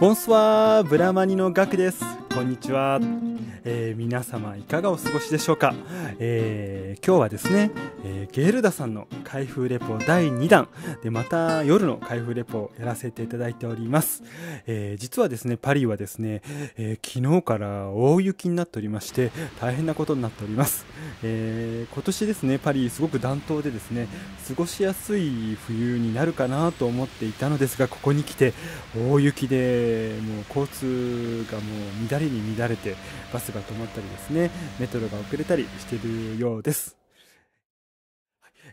ボンスワーブラマニのガクですこんにちは、えー、皆様いかがお過ごしでしょうか、えー、今日はですね、えー、ゲルダさんの開封レポ第2弾。でまた夜の開封レポをやらせていただいております、え実はですねパリはですね、え昨日から大雪になっておりまして大変なことになっております、え今年ですねパリすごく暖冬でですね過ごしやすい冬になるかなと思っていたのですがここに来て大雪でもう交通がもう乱れに乱れてバスが止まったりですねメトロが遅れたりしているようです。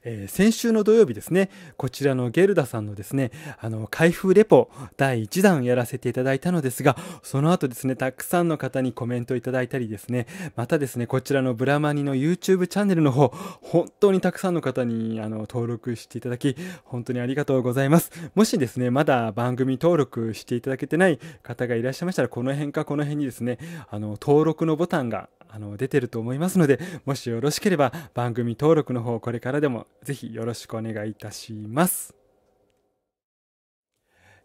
えー、先週の土曜日ですね、こちらのゲルダさんのですね、あの、開封レポ第1弾やらせていただいたのですが、その後ですね、たくさんの方にコメントいただいたりですね、またですね、こちらのブラマニの YouTube チャンネルの方、本当にたくさんの方にあの登録していただき、本当にありがとうございます。もしですね、まだ番組登録していただけてない方がいらっしゃいましたら、この辺かこの辺にですね、あの、登録のボタンがあの出てると思いますので、もしよろしければ番組登録の方、これからでもぜひよろしくお願いいたします。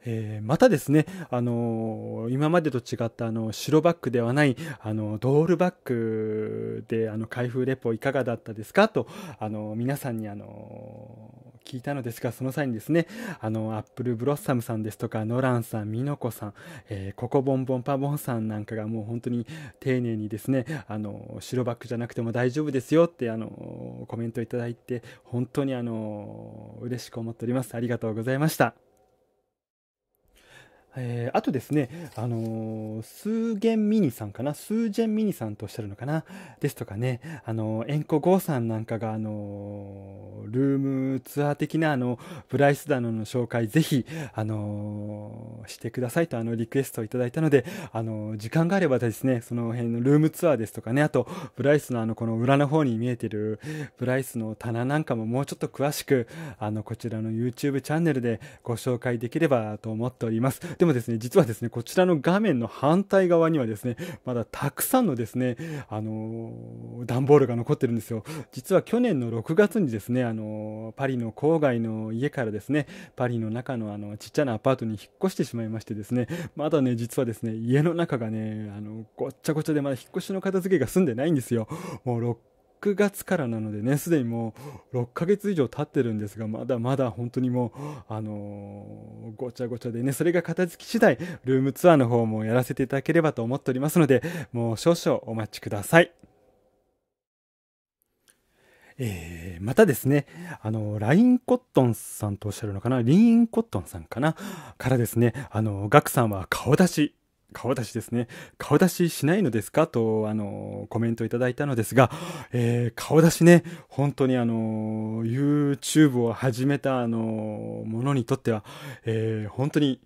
えー、またですね、あのー、今までと違ったあの白バッグではないあのドールバッグであの開封レポいかがだったですかとあの皆さんにあの聞いたのですが、その際にですね、あの、アップルブロッサムさんですとか、ノランさん、ミノコさん、えー、ココボンボンパボンさんなんかがもう本当に丁寧にですね、あの、白バックじゃなくても大丈夫ですよって、あの、コメントいただいて、本当にあの、嬉しく思っております。ありがとうございました。えー、あとですね、あのー、スーゲンミニさんかな、スージェンミニさんとおっしゃるのかな、ですとかね、あのー、エンコゴーさんなんかが、あのー、ルームツアー的な、あの、ブライスダノの紹介、ぜひ、あのしてくださいと、あの、リクエストをいただいたので、あの時間があればですね、その辺のルームツアーですとかね、あと、ブライスのあの、この裏の方に見えてる、ブライスの棚なんかももうちょっと詳しく、あの、こちらの YouTube チャンネルでご紹介できればと思っております。もですね、実はですね、こちらの画面の反対側にはですね、まだたくさんのですね、あのー、段ボールが残ってるんですよ。実は去年の6月にですね、あのー、パリの郊外の家からですね、パリの中のあの、ちっちゃなアパートに引っ越してしまいましてですね、まだね、実はですね、家の中がね、あの、ごっちゃごちゃでまだ引っ越しの片付けが済んでないんですよ。もう6月からなのでね、すでにもう6ヶ月以上経ってるんですが、まだまだ本当にもう、あのー、ごちゃごちゃでね、それが片付き次第、ルームツアーの方もやらせていただければと思っておりますので、もう少々お待ちください。えー、またですね、あの、ラインコットンさんとおっしゃるのかな、リーンコットンさんかな、からですね、あの、ガクさんは顔出し、顔出しですね。顔出ししないのですか？と、あの、コメントいただいたのですが、えー、顔出しね、本当にあの、YouTube を始めた、あの、ものにとっては、えー、本当に、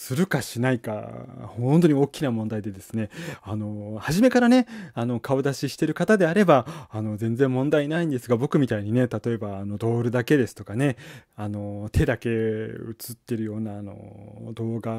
するかしないか、本当に大きな問題でですね、あの、初めからね、あの、顔出ししてる方であれば、あの、全然問題ないんですが、僕みたいにね、例えば、あの、ドールだけですとかね、あの、手だけ映ってるような、あの、動画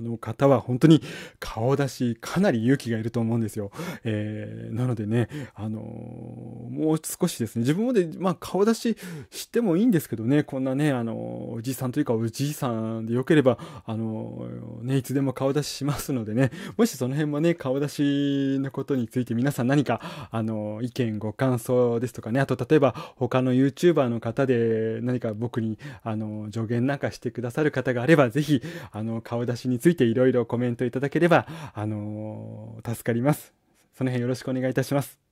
の方は、本当に顔出し、かなり勇気がいると思うんですよ。えー、なのでね、あの、もう少しですね、自分もで、まあ、顔出ししてもいいんですけどね、こんなね、あの、おじいさんというか、おじいさんでよければ、あの、のね、いつでも顔出ししますのでね、もしその辺もね、顔出しのことについて皆さん何か、あの、意見、ご感想ですとかね、あと例えば他の YouTuber の方で何か僕に、あの、助言なんかしてくださる方があれば、ぜひ、あの、顔出しについていろいろコメントいただければ、あの、助かります。その辺よろしくお願いいたします。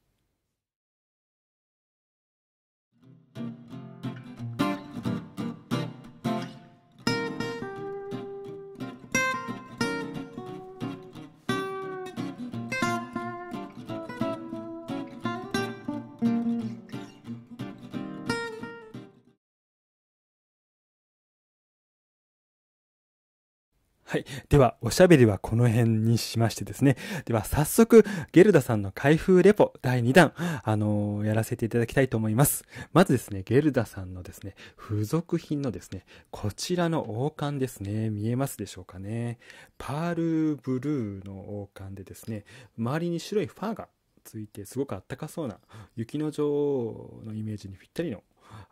はい。では、おしゃべりはこの辺にしましてですね。では、早速、ゲルダさんの開封レポ第2弾、あのー、やらせていただきたいと思います。まずですね、ゲルダさんのですね、付属品のですね、こちらの王冠ですね。見えますでしょうかね。パールブルーの王冠でですね、周りに白いファーがついて、すごくあったかそうな、雪の女王のイメージにぴったりの、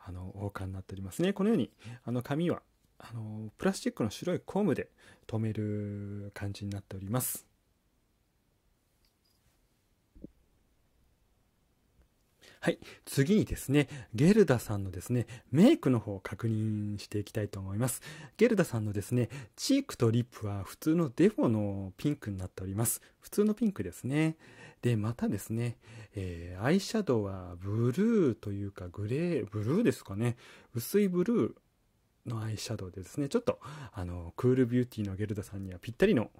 あの、王冠になっておりますね。このように、あの、紙はあの、プラスチックの白いコームで留める感じになっております。はい。次にですね、ゲルダさんのですね、メイクの方を確認していきたいと思います。ゲルダさんのですね、チークとリップは普通のデフォのピンクになっております。普通のピンクですね。で、またですね、えー、アイシャドウはブルーというかグレー、ブルーですかね。薄いブルーのアイシャドウでですね、ちょっと、あの、クールビューティーのゲルダさんにはぴったりの、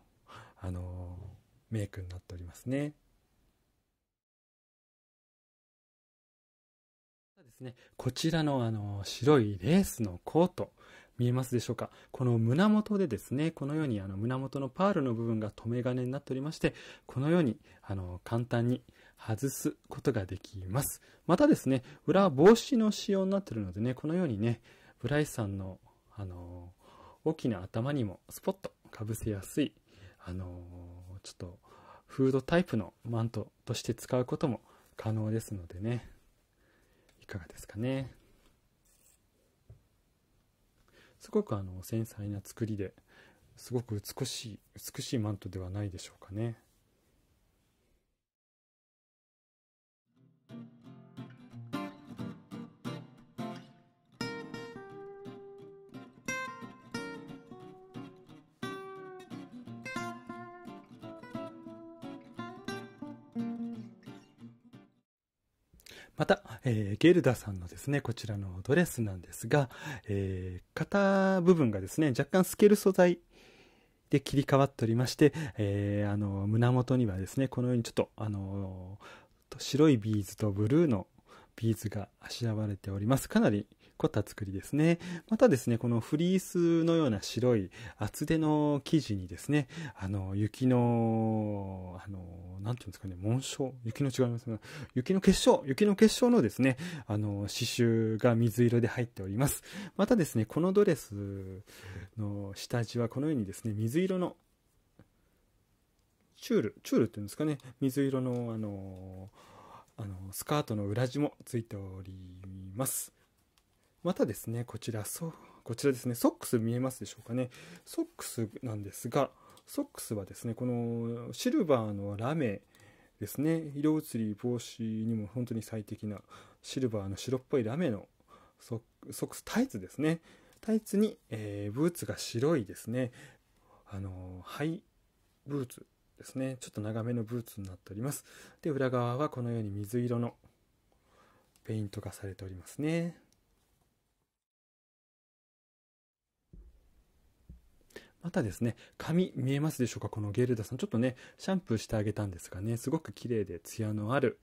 あの、メイクになっておりますね。ですね、こちらのあの白いレースのコート、見えますでしょうか？この胸元でですね、このようにあの胸元のパールの部分が留め金になっておりまして、このようにあの簡単に外すことができます。またですね、裏は帽子の仕様になっているのでね、このようにね、ブライスさんのあの大きな頭にもスポッと被せやすい、あのちょっとフードタイプのマントとして使うことも可能ですのでね、いかがですかね。すごくあの繊細な作りですごく美しい美しいマントではないでしょうかね。また、えー、ゲルダさんのですね、こちらのドレスなんですが、えー、肩部分がですね、若干透ける素材で切り替わっておりまして、えー、あの、胸元にはですね、このようにちょっと、あの、白いビーズとブルーのビーズがあしらわれております。かなり凝った作りですね。またですね、このフリースのような白い厚手の生地にですね、あの、雪の、あの、なんていうんですかね、紋章？雪の違いますが、雪の結晶？雪の結晶のですね、あの、刺繍が水色で入っております。またですね、このドレスの下地はこのようにですね、水色のチュール、チュールっていうんですかね、水色の、あの、あの、スカートの裏地もついております。またですね、こちら、そう、こちらですね、ソックス見えますでしょうかね。ソックスなんですが、ソックスはですね、このシルバーのラメですね、色移り防止にも本当に最適なシルバーの白っぽいラメのソックス、タイツですね。タイツに、えー、ブーツが白いですね、あの、ハイブーツですね。ちょっと長めのブーツになっております。で、裏側はこのように水色のペイントがされておりますね。またですね、髪見えますでしょうか？このゲルダさん。ちょっとね、シャンプーしてあげたんですがね、すごく綺麗で艶のある、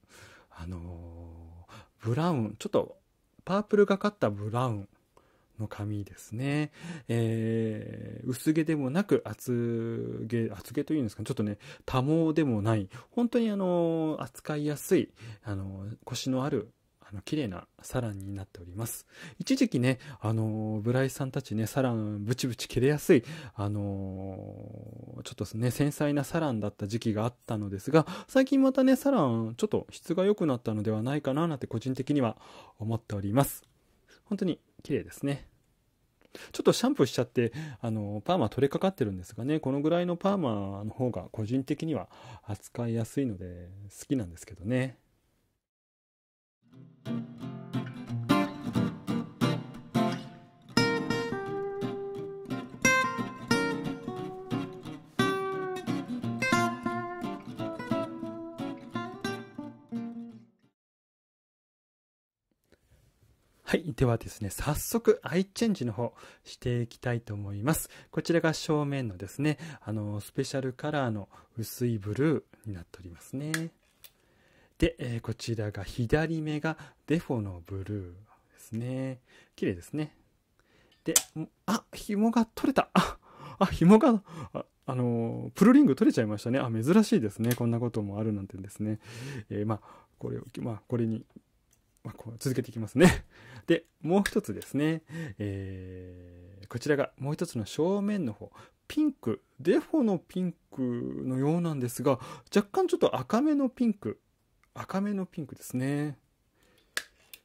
あのー、ブラウン、ちょっとパープルがかったブラウンの髪ですね。えー、薄毛でもなく厚毛、厚毛というんですかねちょっとね、多毛でもない、本当にあの、扱いやすい、あの、腰のあるの、綺麗なサランになっております。一時期ね、あの、ブライさんたちね、サランブチブチ切れやすい、あの、ちょっとね、繊細なサランだった時期があったのですが、最近またね、サラン、ちょっと質が良くなったのではないかな、なんて個人的には思っております。本当に綺麗ですね。ちょっとシャンプーしちゃって、あの、パーマ取れかかってるんですがね、このぐらいのパーマの方が個人的には扱いやすいので好きなんですけどね。はい。ではですね、早速、アイチェンジの方、していきたいと思います。こちらが正面のですね、あの、スペシャルカラーの薄いブルーになっておりますね。で、えー、こちらが左目がデフォのブルーですね。綺麗ですね。で、あ、紐が取れたあ、紐が、ああの、プルリング取れちゃいましたね。あ、珍しいですね。こんなこともあるなんてですね。えー、まあ、これを、まあ、これにまあ、こう続けていきますね。で、もう一つですね。えー、こちらがもう一つの正面の方。ピンク。デフォのピンクのようなんですが、若干ちょっと赤めのピンク。赤めのピンクですね。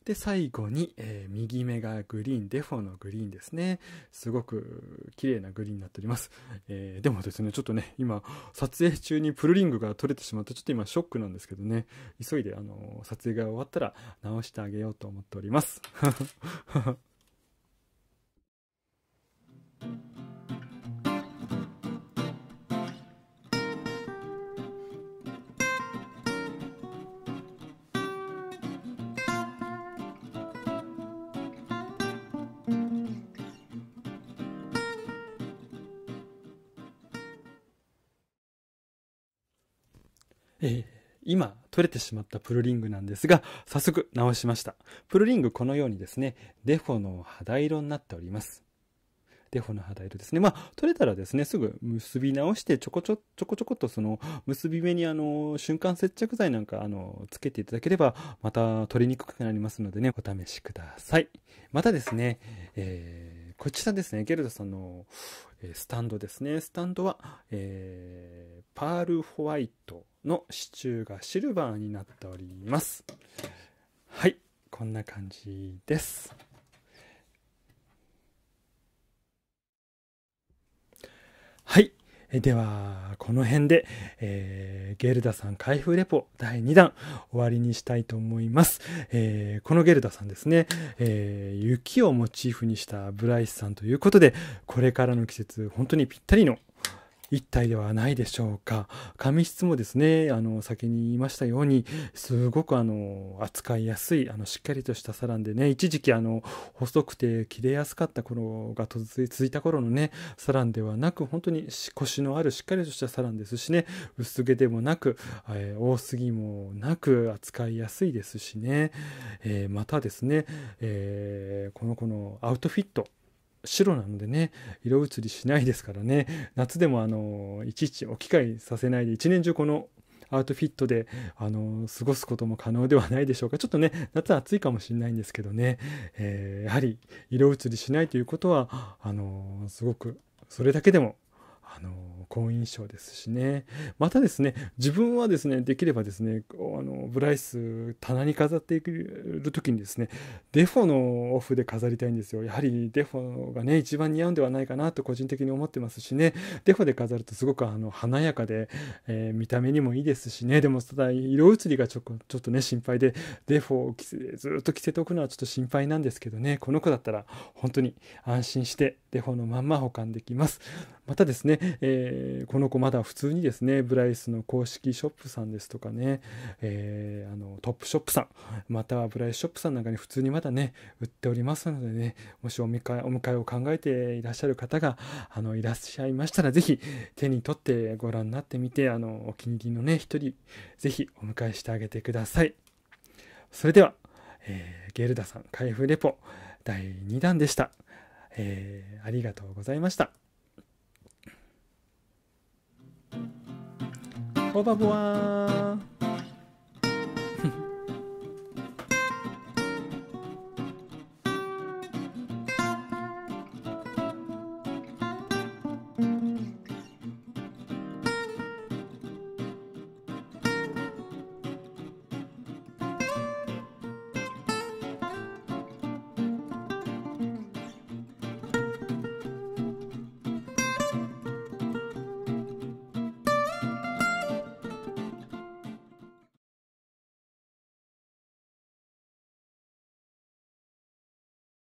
で、最後に、えー、右目がグリーン、デフォのグリーンですね。すごく綺麗なグリーンになっております。えー、でもですね、ちょっとね、今、撮影中にプルリングが取れてしまって、ちょっと今ショックなんですけどね、急いで、あの、撮影が終わったら直してあげようと思っております。えー、今取れてしまったプルリングなんですが、早速直しました。プルリングこのようにですね、デフォの肌色になっております。デフォの肌色ですね。まあ、取れたらですね、すぐ結び直して、ちょこちょ、ちょこちょことその、結び目にあの、瞬間接着剤なんか、あの、つけていただければ、また取りにくくなりますのでね、お試しください。またですね、えー、こちらですね、ゲルドさんの、スタンドですね。スタンドは、えー、パールホワイトの支柱がシルバーになっております。はい、こんな感じです。はい。では、この辺で、えー、ゲルダさん開封レポ第2弾終わりにしたいと思います。えー、このゲルダさんですね、えー、雪をモチーフにしたブライスさんということで、これからの季節、本当にぴったりの一体ではないでしょうか。紙質もですね、あの、先に言いましたように、すごくあの、扱いやすい、あの、しっかりとしたサランでね、一時期あの、細くて切れやすかった頃が続いた頃のね、サランではなく、本当に腰のあるしっかりとしたサランですしね、薄毛でもなく、えー、多すぎもなく、扱いやすいですしね、えー、またですね、えー、この子のアウトフィット、白なのでね色移りしないですからね。夏でもあのいちいちお着替えさせないで一年中このアウトフィットであの過ごすことも可能ではないでしょうか。ちょっとね夏暑いかもしれないんですけどね、えー、やはり色移りしないということはあのすごくそれだけでもあの好印象ですしね。またですね自分はですねできればですねあのブライス棚に飾っている時にですねデフォのオフで飾りたいんですよ。やはりデフォがね一番似合うんではないかなと個人的に思ってますしね。デフォで飾るとすごくあの華やかで、えー、見た目にもいいですしね。でもただ色移りがちょちょっとね心配でデフォを着せずっと着せておくのはちょっと心配なんですけどね。この子だったら本当に安心してデフォのまんま保管できます。またですね、えー、この子まだ普通にですね、ブライスの公式ショップさんですとかね、えー、あのトップショップさん、またはブライスショップさんなんかに普通にまだね、売っておりますのでね、もしお迎えお迎えを考えていらっしゃる方があのいらっしゃいましたら、ぜひ手に取ってご覧になってみて、あのお気に入りのね、一人、ぜひお迎えしてあげてください。それでは、えー、ゲルダさん開封レポ第2弾でした。えー、ありがとうございました。Au revoir